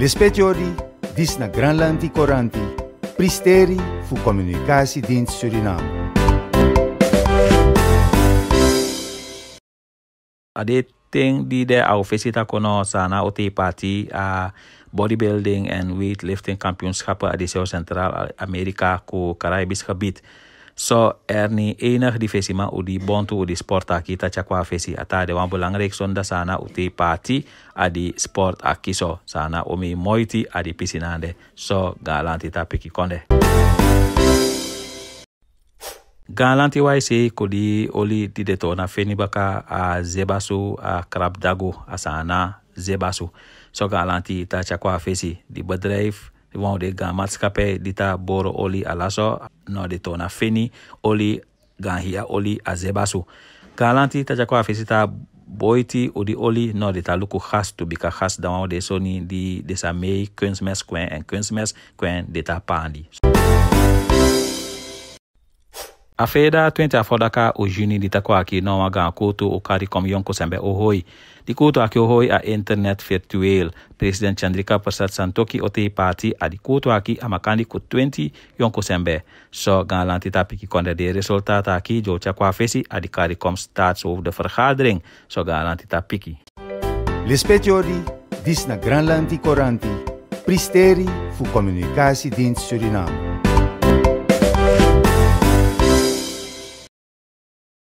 Lespetiori, dis na Granlandi Coranti, pristeri fu Communicatiedienst Suriname. Ade ting di de au fesita kono sana o te party a bodybuilding en weightlifting kampioenschappen editie Centraal Amerika ko Caribisch gebied. so erni ni di fesima ma udi bontu och sporta kita chakwa fesi ata de wan belang reksonda sana uti pati adi sport akiso sana umi moiti adi pisinande so galanti tapiki konde. galanti wai kodi oli dide tona feni baka a zebasu a krabdago asana zebasu. So galanti ta cakwa fesi di bedrive wan de gan maatschappij die ta boro oli alaso no de tona feni oli gan hia oli a zebasu. Galanti ta chakwa fesi ta boiti o di oli no de ta luku gas tu bika gas dan wan de soni di de sa mei kunstmes kwen en kunstmes kwen de ta pandi. A feda 20 a fodaka o juni di tako aki no waga koto o kari kom yonko sembe o hoi. Di koto aki o hoi a internet virtueel. President Chandrika Persat Santoki o te party a di koto aki a makandi ko 20 yonko sembe. So gaan lanti tapi ki konde de resultaten aki jo chakwa fesi a di kari kom staats over de vergadering. So gaan lanti tapi ki. Lespetiori, dis na Granlandi Coranti, pristeri fu Communicatiedienst Suriname.